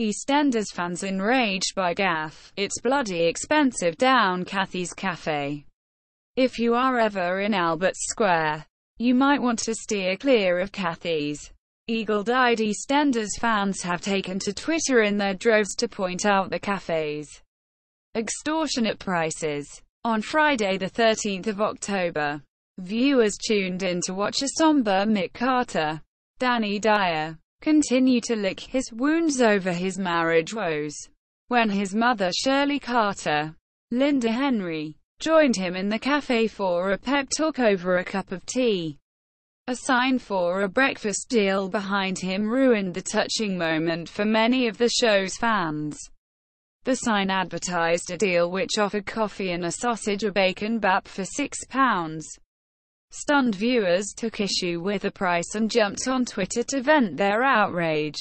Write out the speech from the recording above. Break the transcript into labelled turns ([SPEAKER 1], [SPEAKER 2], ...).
[SPEAKER 1] EastEnders fans enraged by Gaffe. It's bloody expensive down Kathy's Cafe. If you are ever in Albert Square, you might want to steer clear of Kathy's. Eagle-eyed EastEnders fans have taken to Twitter in their droves to point out the cafe's extortionate prices. On Friday the 13th of October, viewers tuned in to watch a somber Mick Carter, Danny Dyer, continue to lick his wounds over his marriage woes. When his mother Shirley Carter, Linda Henry, joined him in the cafe for a pep talk over a cup of tea. A sign for a breakfast deal behind him ruined the touching moment for many of the show's fans. The sign advertised a deal which offered coffee and a sausage or bacon bap for £6. Stunned viewers took issue with the price and jumped on Twitter to vent their outrage.